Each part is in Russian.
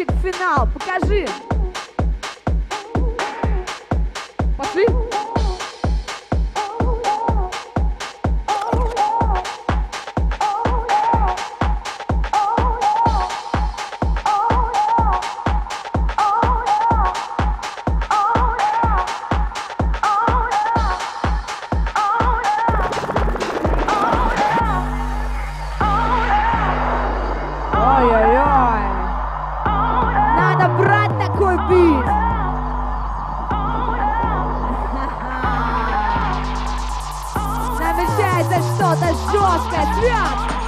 Мальчик, финал, покажи. Пошли. Намечается что-то жесткое, свят.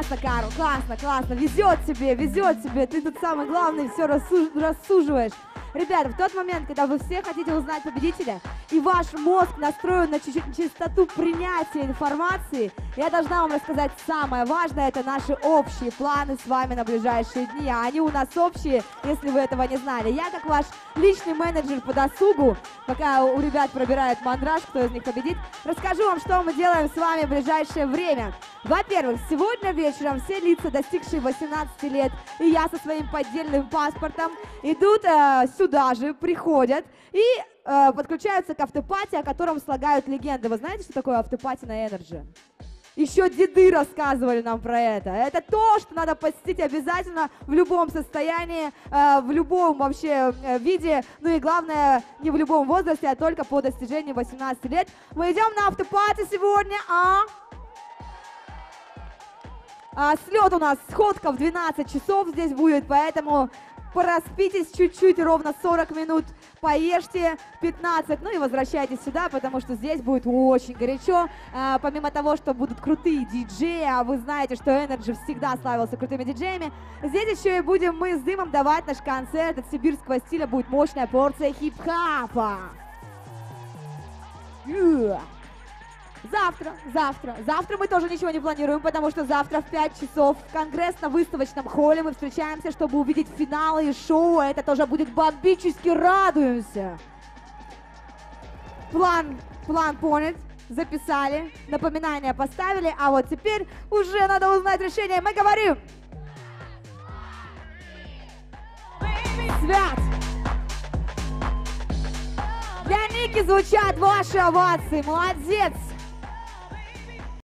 Классно, Карл, классно, классно. Везет тебе, везет тебе. Ты тут самый главный, все рассуживаешь. Ребята, в тот момент, когда вы все хотите узнать победителя, и ваш мозг настроен на чистоту принятия информации, я должна вам рассказать самое важное, это наши общие планы с вами на ближайшие дни, а они у нас общие, если вы этого не знали. Я, как ваш личный менеджер по досугу, пока у ребят пробирает мандраж, кто из них победит, расскажу вам, что мы делаем с вами в ближайшее время. Во-первых, сегодня вечером все лица, достигшие 18 лет, и я со своим поддельным паспортом, идут э, сюда же, приходят и э, подключаются к автопати, о котором слагают легенды. Вы знаете, что такое автопати на Energy? Еще деды рассказывали нам про это. Это то, что надо посетить обязательно в любом состоянии, э, в любом вообще э, виде. Ну и главное, не в любом возрасте, а только по достижении 18 лет. Мы идем на автопати сегодня, а? А, слет у нас, сходка в 12 часов здесь будет, поэтому пораспитесь чуть-чуть, ровно 40 минут, поешьте 15, ну и возвращайтесь сюда, потому что здесь будет очень горячо. А, помимо того, что будут крутые диджеи, а вы знаете, что Energy всегда славился крутыми диджеями, здесь еще и будем мы с Дымом давать наш концерт от сибирского стиля, будет мощная порция хип-хапа. Yeah. Завтра, завтра, завтра мы тоже ничего не планируем, потому что завтра в 5 часов в конгрессно-выставочном холле мы встречаемся, чтобы увидеть финалы и шоу. а Это тоже будет бомбически, радуемся. План, план понят, записали, напоминания поставили, а вот теперь уже надо узнать решение. Мы говорим. Свят! Для Ники звучат ваши овации. Молодец!